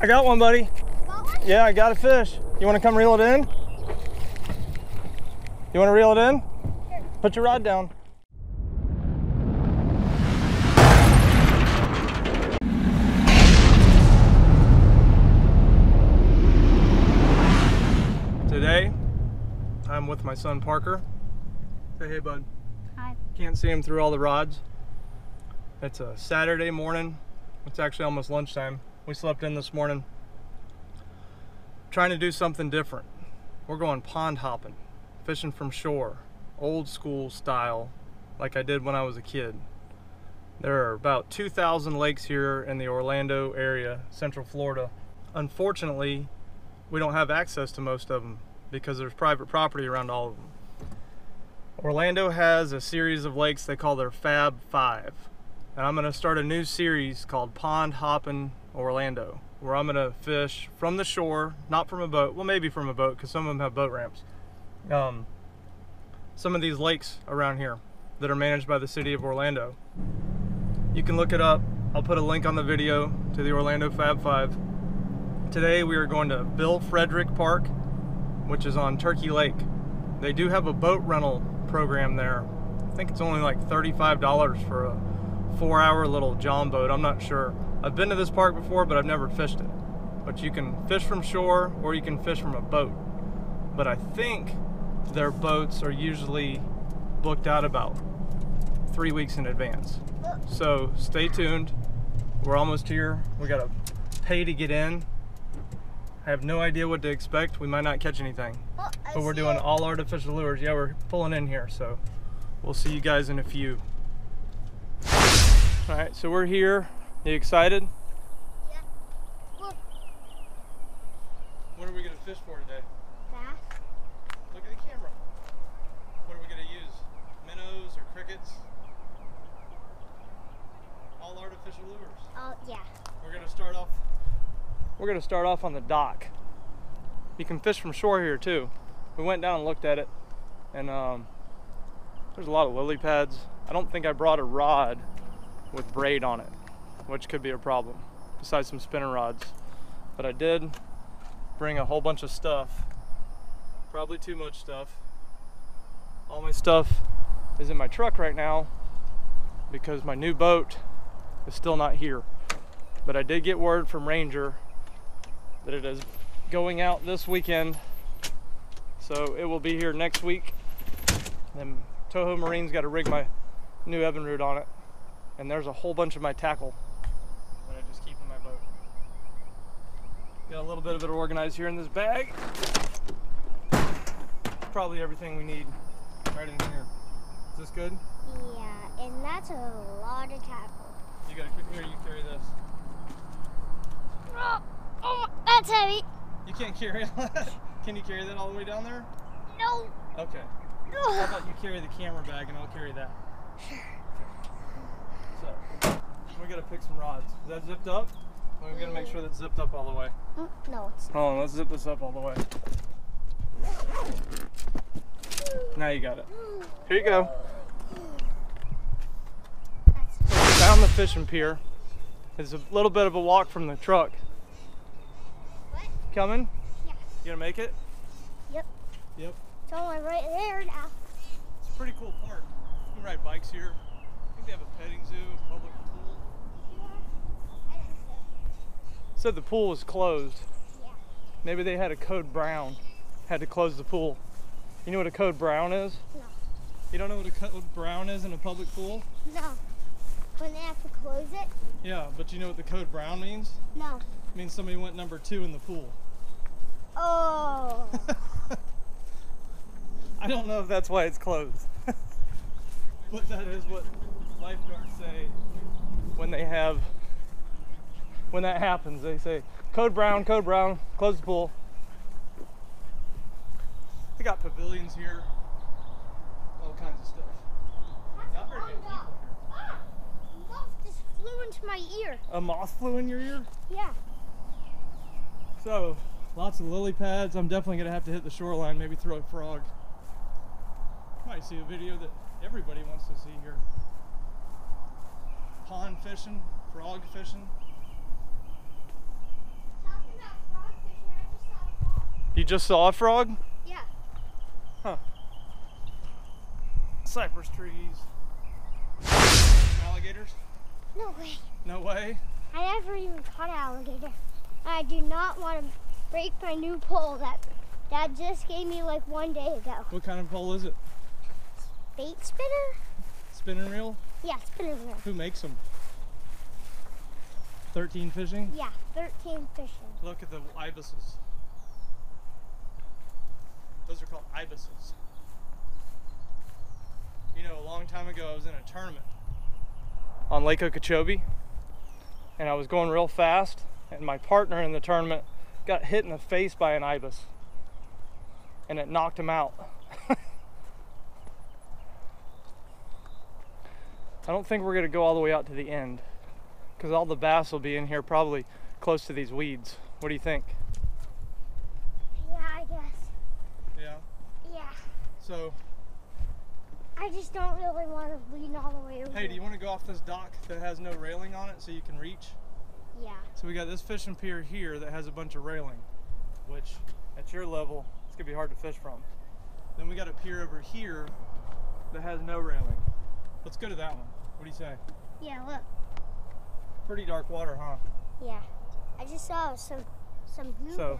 I got one, buddy. Got one? Yeah, I got a fish. You want to come reel it in? You want to reel it in? Sure. Put your rod down. Today, I'm with my son Parker. Say hey, bud. Hi. Can't see him through all the rods. It's a Saturday morning. It's actually almost lunchtime. We slept in this morning. Trying to do something different. We're going pond hopping, fishing from shore, old school style, like I did when I was a kid. There are about 2,000 lakes here in the Orlando area, Central Florida. Unfortunately, we don't have access to most of them because there's private property around all of them. Orlando has a series of lakes they call their Fab Five. And I'm gonna start a new series called Pond Hoppin' Orlando, where I'm gonna fish from the shore, not from a boat. Well, maybe from a boat, because some of them have boat ramps. Um, some of these lakes around here that are managed by the city of Orlando. You can look it up. I'll put a link on the video to the Orlando Fab Five. Today we are going to Bill Frederick Park, which is on Turkey Lake. They do have a boat rental program there. I think it's only like $35 for a four hour little john boat. I'm not sure. I've been to this park before, but I've never fished it. But you can fish from shore or you can fish from a boat. But I think their boats are usually booked out about three weeks in advance. So stay tuned. We're almost here. We gotta pay to get in. I have no idea what to expect. We might not catch anything. Oh, But we're doing it. all artificial lures. Yeah, we're pulling in here, so we'll see you guys in a few. All right, so we're here. You excited? Yeah. Look, What are we gonna fish for today? bass. Look at the camera. What are we gonna use? Minnows or crickets? All artificial lures. Oh, yeah. We're gonna start off. We're gonna start off on the dock. You can fish from shore here too. We went down and looked at it, and um, there's a lot of lily pads. I don't think I brought a rod with braid on it, which could be a problem, besides some spinning rods. But I did bring a whole bunch of stuff. Probably too much stuff. All my stuff is in my truck right now because my new boat is still not here. But I did get word from Ranger that it is going out this weekend. So it will be here next week. Then Toho Marine's got to rig my new Evinrude on it. And there's a whole bunch of my tackle that I just keep in my boat. Got a little bit of it organized here in this bag. Probably everything we need right in here. Is this good? Yeah, and that's a lot of tackle. You gotta here. You carry this. Oh, oh, that's heavy. You can't carry it. Can you carry that all the way down there? No. Okay. How about you carry the camera bag and I'll carry that? Sure. So, we gotta pick some rods. Is that zipped up? We gotta make sure that's zipped up all the way. Mm, No, it's Hold on, let's zip this up all the way. Now you got it. Here you go. that's So we found the fishing pier. It's a little bit of a walk from the truck. what? Coming? Yeah. You gonna make it? Yep. Yep. It's only right there now. It's a pretty cool park. You can ride bikes here. I think they have a petting zoo, public pool. Said the pool was closed. Yeah. Maybe they had a code brown. Had to close the pool. You know what a code brown is? No. You don't know what a code brown is in a public pool? No. When they have to close it? Yeah, but you know what the code brown means? No. It means somebody went number two in the pool. Oh. I don't know if that's why it's closed. but that is what lifeguards say when they have when that happens. They say code brown, code brown, close the pool. They got pavilions here, all kinds of stuff. Not very many people here. Moth just flew into my ear. A moth flew in your ear? Yeah. So, lots of lily pads. I'm definitely gonna have to hit the shoreline, maybe throw a frog. Might see a video that everybody wants to see here. Pond fishing, frog fishing. Just saw a frog? Yeah. Huh. Cypress trees. Alligators? No way. No way. I never even caught an alligator. I do not want to break my new pole that Dad just gave me like one day ago. What kind of pole is it? Bait spinner? Spinning reel? Yeah, spinner reel. Who makes them? 13 fishing? Yeah, 13 fishing. Look at the ibises. Those are called ibises. You know, a long time ago, I was in a tournament on Lake Okeechobee, and I was going real fast, and my partner in the tournament got hit in the face by an ibis, and it knocked him out. I don't think we're gonna go all the way out to the end, because all the bass will be in here probably close to these weeds. What do you think? Yeah, I guess. Yeah. Yeah. So, I just don't really want to lean all the way over. hey, do you want to go off this dock that has no railing on it so you can reach? Yeah. So we got this fishing pier here that has a bunch of railing, which at your level, it's gonna be hard to fish from. Then we got a pier over here that has no railing. Let's go to that one. What do you say? Yeah, look. Pretty dark water, huh? Yeah. I just saw some some bluegill. So-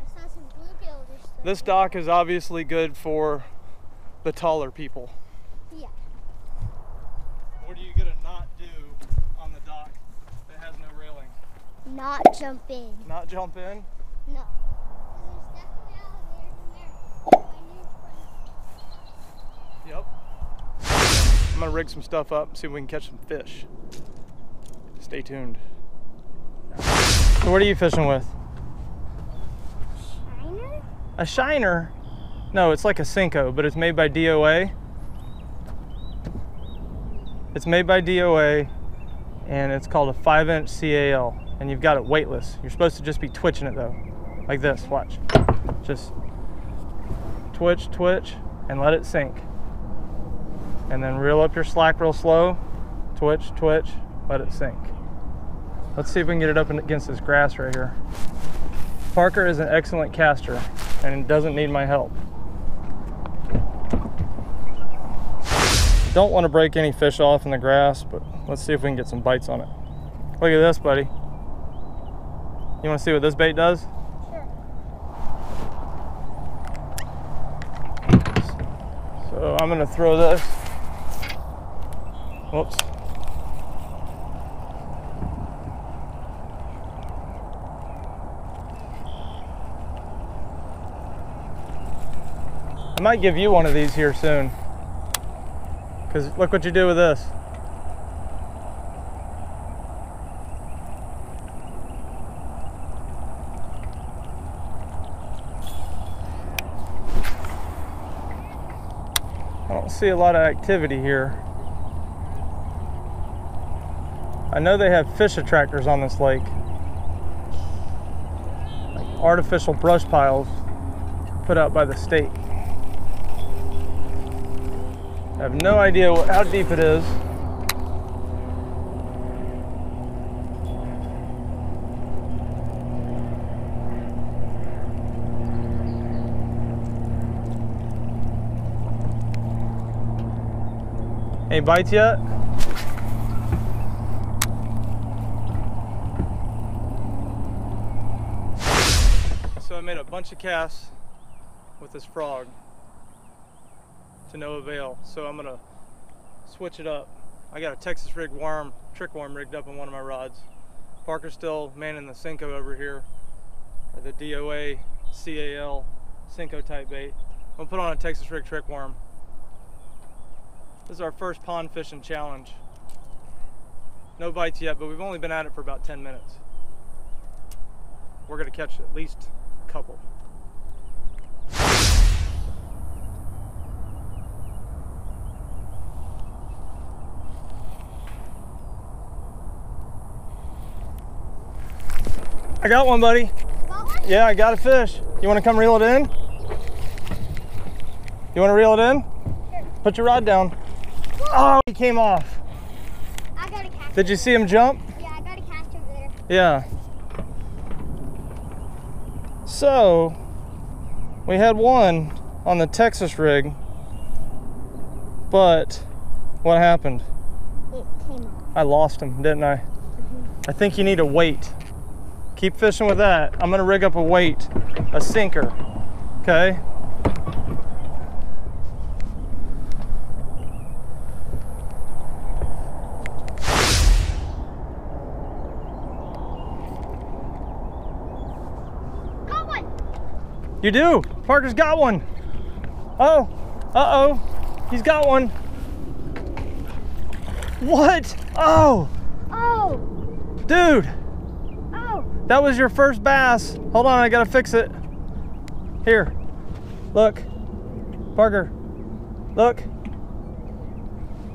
I saw some bluegill just there. This dock is obviously good for the taller people. Yeah. What are you gonna not do on the dock that has no railing? Not jump in. Not jump in? No. There's definitely alligators in there. My new friend. Yep. I'm gonna rig some stuff up, see if we can catch some fish. Stay tuned. So what are you fishing with? A shiner? No, it's like a Senko, but it's made by DOA. It's made by DOA and it's called a 5 inch CAL and you've got it weightless. You're supposed to just be twitching it though. Like this, watch. Just twitch, twitch, and let it sink. And then reel up your slack real slow. Twitch, twitch, let it sink. Let's see if we can get it up against this grass right here. Parker is an excellent caster and it doesn't need my help. Don't want to break any fish off in the grass, but let's see if we can get some bites on it. Look at this, buddy. You want to see what this bait does? Sure. So I'm gonna throw this. Whoops. I might give you one of these here soon. Cause look what you do with this. I don't see a lot of activity here. I know they have fish attractors on this lake. Like artificial brush piles put out by the state. I have no idea how deep it is. Any bites yet? So I made a bunch of casts with this frog to no avail. So I'm gonna switch it up. I got a Texas rig worm, trick worm rigged up on one of my rods. Parker's still manning the Senko over here, the DOA CAL Senko type bait. I'm gonna put on a Texas rig trick worm. This is our first pond fishing challenge. No bites yet, but we've only been at it for about 10 minutes. We're gonna catch at least a couple. I got one, buddy. Got one? Yeah, I got a fish. You want to come reel it in? You want to reel it in? Sure. Put your rod down. Oh, he came off. I got a cast. Did you see him jump? Yeah, I got a cast over there. Yeah. So, we had one on the Texas rig, but what happened? It came off. I lost him, didn't I? Mm-hmm. I think you need to weight. Keep fishing with that. I'm gonna rig up a weight, a sinker, okay? Got one. You do. Parker's got one. Oh, uh-oh. He's got one. What? Oh, Oh. dude. That was your first bass. Hold on, I gotta fix it. Here, look. Parker, look.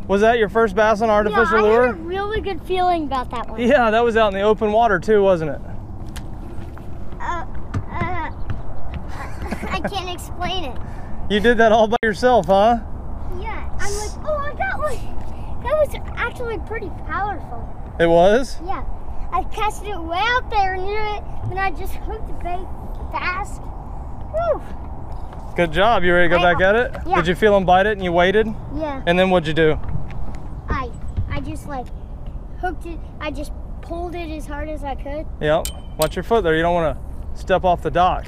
Was that your first bass on artificial yeah, I lure? had a really good feeling about that one. Yeah, that was out in the open water too, wasn't it? Uh, uh, I can't explain it. You did that all by yourself, huh? Yeah, I'm like, oh, I got one. That was actually pretty powerful. It was? Yeah, I casted it way out there near it, then I just hooked the bait fast. Whew. Good job. You ready to go I- back at it? yeah. Did you feel him bite it and you waited? Yeah, And then what'd you do? I, I just like hooked it. I just pulled it as hard as I could. Yep. Watch your foot there. You don't want to step off the dock.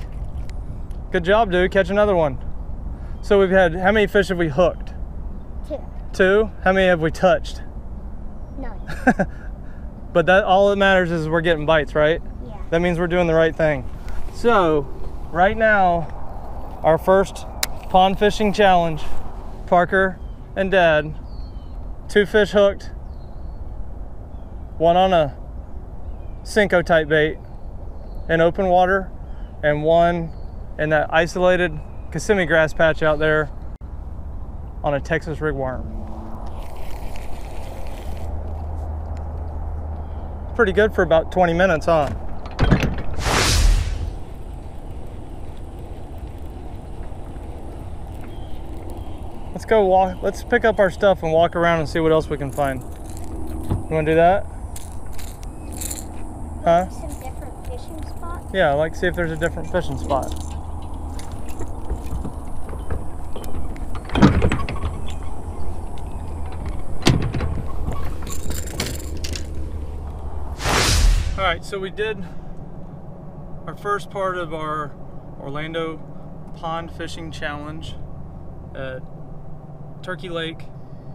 Good job, dude. Catch another one. So we've had, how many fish have we hooked? Two. Two. How many have we touched? No. But that all that matters is we're getting bites, right? Yeah. That means we're doing the right thing. So, right now, our first pond fishing challenge. Parker and Dad, two fish hooked, one on a Senko type bait in open water, and one in that isolated Kissimmee grass patch out there on a Texas rig worm. Pretty good for about 20 minutes, huh? Let's go walk. Let's pick up our stuff and walk around and see what else we can find. You want to do that? Huh? Some different fishing spots. Yeah, I like see if there's a different fishing spot. All right, so we did our first part of our Orlando Pond Fishing Challenge at Turkey Lake,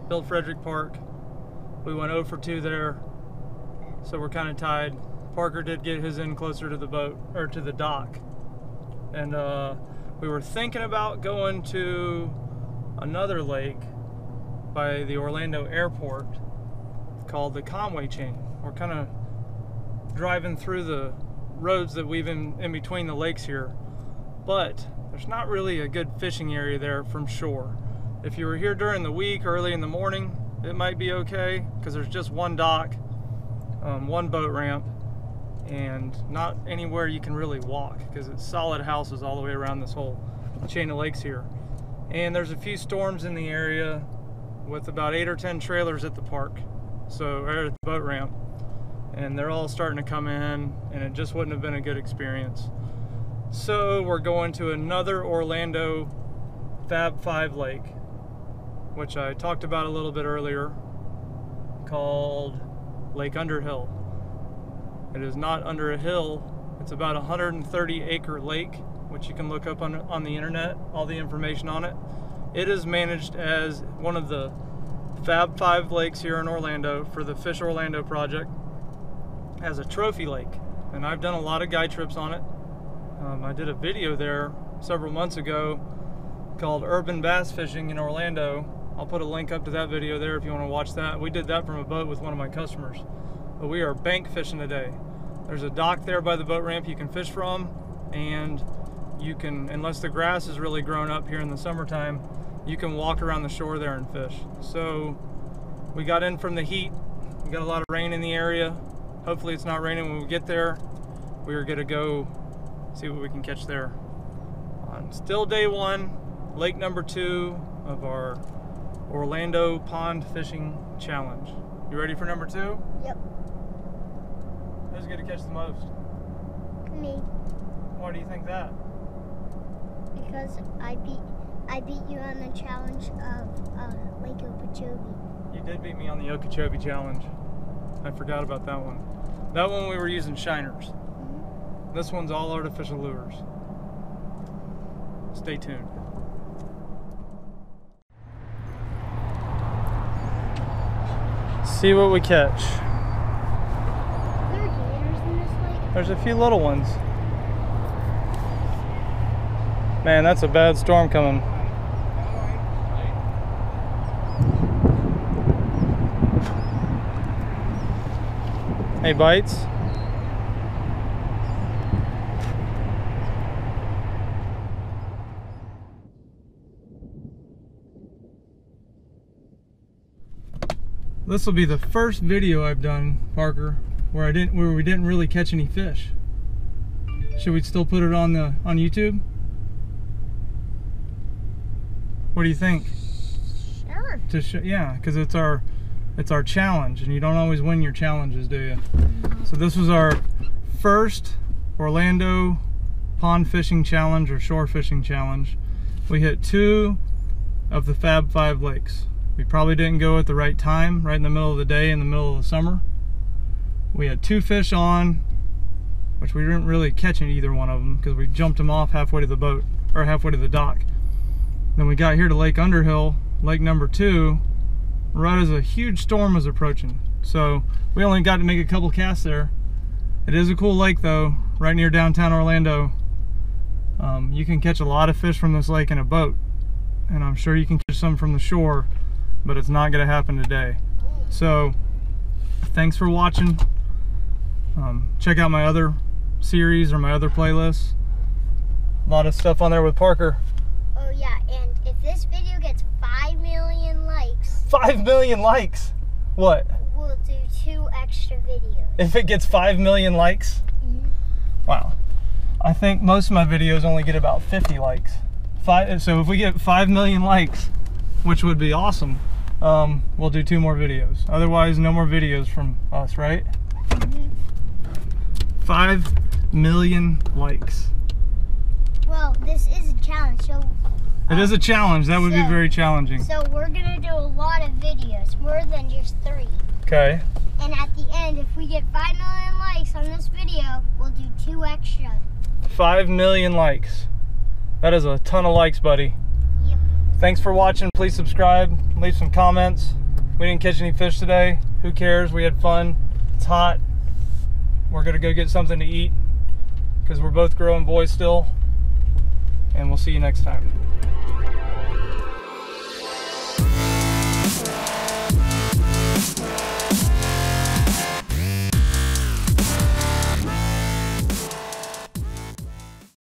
Bill Frederick Park. We went 0 for 2 there, so we're kind of tied. Parker did get his in closer to the boat or to the dock, and uh, we were thinking about going to another lake by the Orlando airport called the Conway Chain. We're kind of driving through the roads that we've in, in between the lakes here, but there's not really a good fishing area there from shore. If you were here during the week, early in the morning, it might be okay because there's just one dock, um, one boat ramp, and not anywhere you can really walk because it's solid houses all the way around this whole chain of lakes here. And there's a few storms in the area with about eight or ten trailers at the park, so at the boat ramp, and they're all starting to come in, and it just wouldn't have been a good experience. So we're going to another Orlando Fab Five lake, which I talked about a little bit earlier, called Lake Underhill. It is not under a hill. It's about a 130 acre lake, which you can look up on, on the internet, all the information on it. It is managed as one of the Fab Five lakes here in Orlando for the Fish Orlando project as a trophy lake. And I've done a lot of guide trips on it. Um, I did a video there several months ago called Urban Bass Fishing in Orlando. I'll put a link up to that video there if you want to watch that. We did that from a boat with one of my customers. But we are bank fishing today. There's a dock there by the boat ramp you can fish from, and you can, unless the grass is really grown up here in the summertime, you can walk around the shore there and fish. So we got in from the heat. We got a lot of rain in the area. Hopefully it's not raining when we get there. We are gonna go see what we can catch there. On still day one, lake number two of our Orlando Pond Fishing Challenge. You ready for number two? Yep. Who's gonna catch the most? Me. Why do you think that? Because I beat I beat you on the challenge of uh, Lake Okeechobee. You did beat me on the Okeechobee challenge. I forgot about that one. That one we were using shiners. Mhm. This one's all artificial lures. Stay tuned. See what we catch. There are gators in this lake. There's a few little ones. Man, that's a bad storm coming. Hey, bites. This will be the first video I've done, Parker, where I didn't where we didn't really catch any fish. Should we still put it on the on YouTube? What do you think? Sure. To sh- yeah, because it's our it's our challenge, and you don't always win your challenges, do you? So this was our first Orlando pond fishing challenge or shore fishing challenge. We hit two of the Fab Five lakes. We probably didn't go at the right time, right in the middle of the day, in the middle of the summer. We had two fish on, which we didn't really catch in either one of them because we jumped them off halfway to the boat or halfway to the dock. Then we got here to Lake Underhill, lake number two, right as a huge storm was approaching. So we only got to make a couple casts there. It is a cool lake though, right near downtown Orlando. Um, you can catch a lot of fish from this lake in a boat, and I'm sure you can catch some from the shore, but it's not going to happen today. So thanks for watching. Um, check out my other series or my other playlists. A lot of stuff on there with Parker. Oh yeah, and if this video gets five million likes, Five million likes. What? we'll do two extra videos. If it gets five million likes? Mhm. Wow. I think most of my videos only get about 50 likes. Five, so if we get 5 million likes, which would be awesome, um, we'll do two more videos. Otherwise, no more videos from us, right? Mhm. 5 million likes. Well, this is a challenge, so It is a um, challenge. That would be very challenging. so we're gonna do a lot of videos, more than just three. Okay. And at the end, if we get five million likes on this video, we'll do two extra. 5 million likes. That is a ton of likes, buddy. Yep. Thanks for watching. Please subscribe. Leave some comments. We didn't catch any fish today. Who cares? We had fun. It's hot. We're going to go get something to eat because we're both growing boys still. And we'll see you next time.